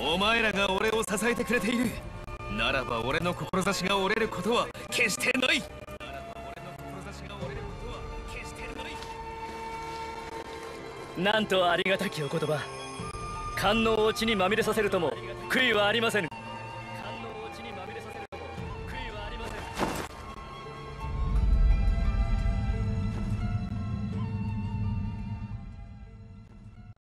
お前らが俺を支えてくれている。ならば俺の志が折れることは決してない。なとんとありがたきお言葉。官能をちにまみれさせるとも悔いはありませぬ。